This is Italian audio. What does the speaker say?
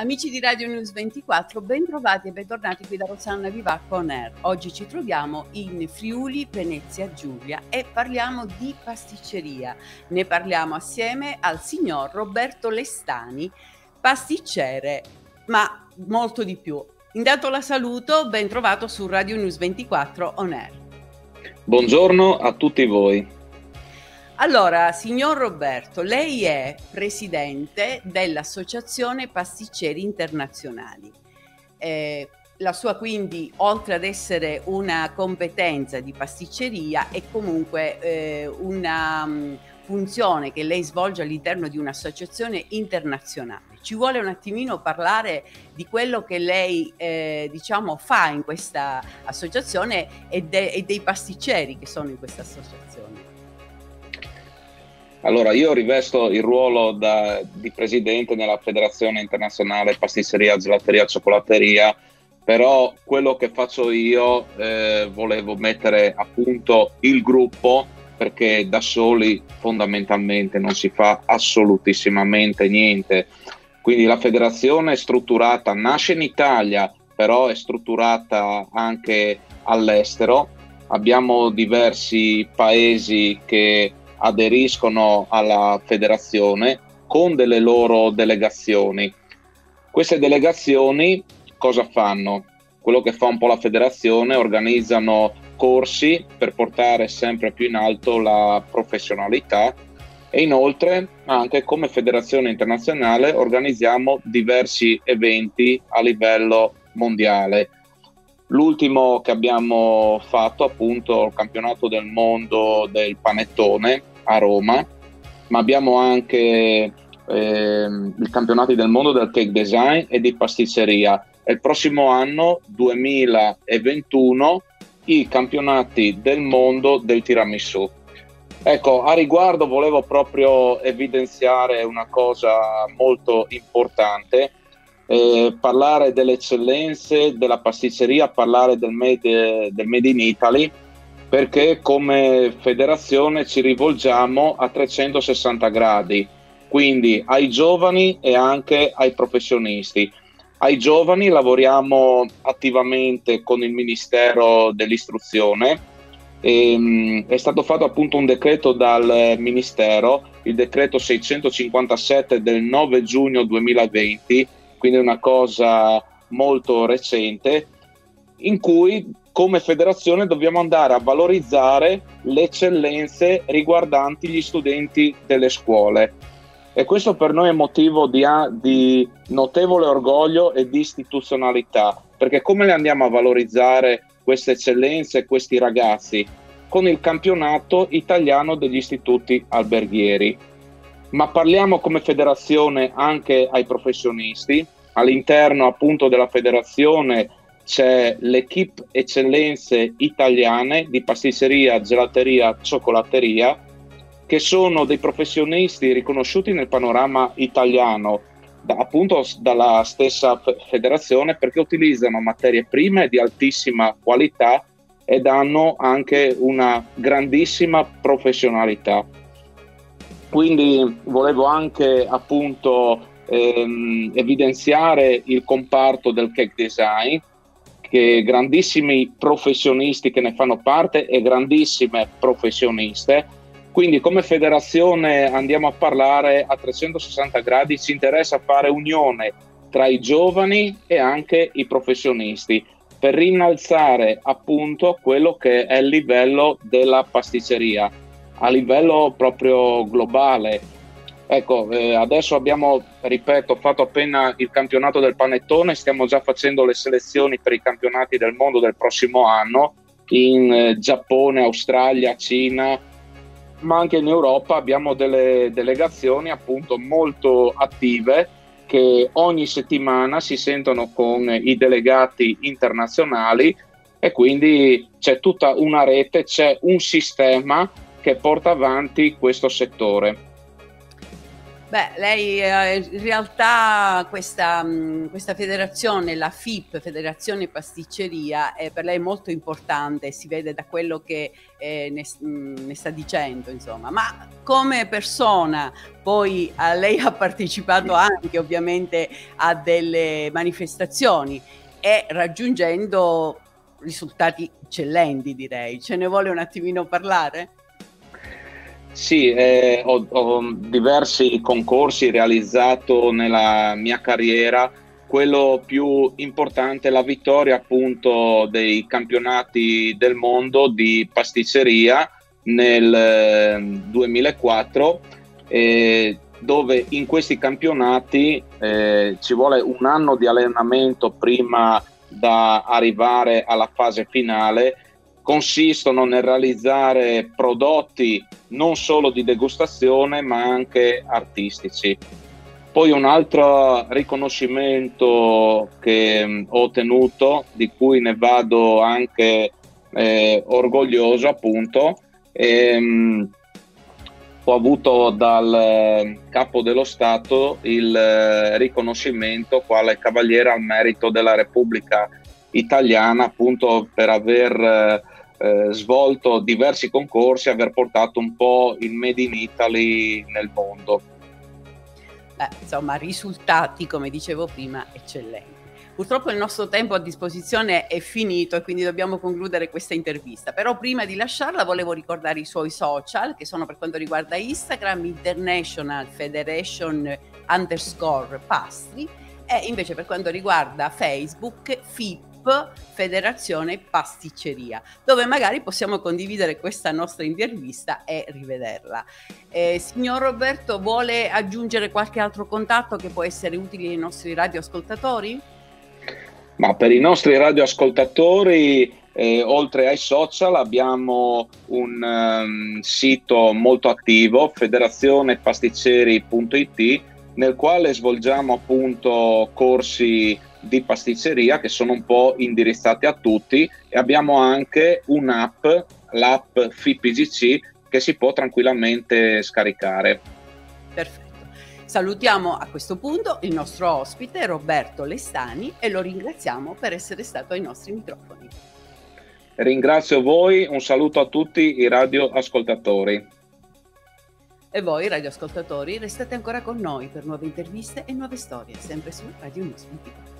Amici di Radio News 24, ben trovati e bentornati qui da Rossana Vivacco On Air. Oggi ci troviamo in Friuli, Venezia Giulia e parliamo di pasticceria. Ne parliamo assieme al signor Roberto Lestani, pasticcere, ma molto di più. Intanto la saluto, ben trovato su Radio News 24 On Air. Buongiorno a tutti voi. Allora, signor Roberto, lei è presidente dell'Associazione Pasticceri Internazionali. Eh, la sua quindi, oltre ad essere una competenza di pasticceria, è comunque eh, una um, funzione che lei svolge all'interno di un'associazione internazionale. Ci vuole un attimino parlare di quello che lei eh, diciamo fa in questa associazione e, de- e dei pasticceri che sono in questa associazione. Allora, io rivesto il ruolo da, di presidente nella Federazione Internazionale Pasticceria, Gelateria, Cioccolateria, però quello che faccio io eh, volevo mettere a punto il gruppo perché da soli fondamentalmente non si fa assolutissimamente niente. Quindi la federazione è strutturata, nasce in Italia, però è strutturata anche all'estero. Abbiamo diversi paesi che aderiscono alla federazione con delle loro delegazioni. Queste delegazioni cosa fanno? Quello che fa un po' la federazione, organizzano corsi per portare sempre più in alto la professionalità e inoltre anche come federazione internazionale organizziamo diversi eventi a livello mondiale L'ultimo che abbiamo fatto appunto il campionato del mondo del panettone a Roma, ma abbiamo anche eh, i campionati del mondo del cake design e di pasticceria. E il prossimo anno, 2021, i campionati del mondo del tiramisù. Ecco, a riguardo volevo proprio evidenziare una cosa molto importante eh, parlare delle eccellenze della pasticceria, parlare del made, del made in Italy, perché come federazione ci rivolgiamo a 360 gradi, quindi ai giovani e anche ai professionisti. Ai giovani lavoriamo attivamente con il Ministero dell'Istruzione. E, um, è stato fatto appunto un decreto dal Ministero, il decreto 657 del 9 giugno 2020, quindi una cosa molto recente, in cui come federazione dobbiamo andare a valorizzare le eccellenze riguardanti gli studenti delle scuole. E questo per noi è motivo di, di notevole orgoglio e di istituzionalità, perché come le andiamo a valorizzare queste eccellenze, questi ragazzi? Con il campionato italiano degli istituti alberghieri ma parliamo come federazione anche ai professionisti. All'interno appunto della federazione c'è l'equipe eccellenze italiane di pasticceria, gelateria, cioccolateria, che sono dei professionisti riconosciuti nel panorama italiano, da, appunto dalla stessa federazione, perché utilizzano materie prime di altissima qualità ed hanno anche una grandissima professionalità. Quindi volevo anche appunto ehm, evidenziare il comparto del cake design, che grandissimi professionisti che ne fanno parte e grandissime professioniste. Quindi come federazione andiamo a parlare a 360 gradi, ci interessa fare unione tra i giovani e anche i professionisti per rinnalzare appunto quello che è il livello della pasticceria a livello proprio globale. Ecco, eh, adesso abbiamo, ripeto, fatto appena il campionato del panettone, stiamo già facendo le selezioni per i campionati del mondo del prossimo anno in eh, Giappone, Australia, Cina, ma anche in Europa abbiamo delle delegazioni appunto molto attive che ogni settimana si sentono con i delegati internazionali e quindi c'è tutta una rete, c'è un sistema che porta avanti questo settore. Beh, lei eh, in realtà questa, mm, questa, federazione, la FIP, Federazione Pasticceria, è per lei molto importante, si vede da quello che eh, ne, mm, ne, sta dicendo, insomma. Ma come persona, poi lei ha partecipato anche ovviamente a delle manifestazioni e raggiungendo risultati eccellenti, direi. Ce ne vuole un attimino parlare? Sì, eh, ho, ho, diversi concorsi realizzato nella mia carriera. Quello più importante è la vittoria appunto dei campionati del mondo di pasticceria nel 2004, eh, dove in questi campionati eh, ci vuole un anno di allenamento prima da arrivare alla fase finale consistono nel realizzare prodotti non solo di degustazione ma anche artistici. Poi un altro riconoscimento che mm, ho ottenuto, di cui ne vado anche eh, orgoglioso appunto, ehm, ho avuto dal eh, capo dello Stato il eh, riconoscimento quale Cavaliere al Merito della Repubblica Italiana appunto per aver eh, svolto diversi concorsi e aver portato un po' il Made in Italy nel mondo. Beh, insomma, risultati, come dicevo prima, eccellenti. Purtroppo il nostro tempo a disposizione è finito e quindi dobbiamo concludere questa intervista. Però prima di lasciarla volevo ricordare i suoi social, che sono per quanto riguarda Instagram International Federation underscore Pastri e invece per quanto riguarda Facebook FIP Federazione Pasticceria, dove magari possiamo condividere questa nostra intervista e rivederla. Eh, signor Roberto, vuole aggiungere qualche altro contatto che può essere utile ai nostri radioascoltatori? Ma per i nostri radioascoltatori, eh, oltre ai social, abbiamo un um, sito molto attivo, federazionepasticceri.it, nel quale svolgiamo appunto corsi di pasticceria che sono un po' indirizzati a tutti e abbiamo anche un'app, l'app FIPGC, che si può tranquillamente scaricare. Perfetto. Salutiamo a questo punto il nostro ospite Roberto Lestani e lo ringraziamo per essere stato ai nostri microfoni. Ringrazio voi, un saluto a tutti i radioascoltatori. E voi, radioascoltatori, restate ancora con noi per nuove interviste e nuove storie, sempre su Radio News 24.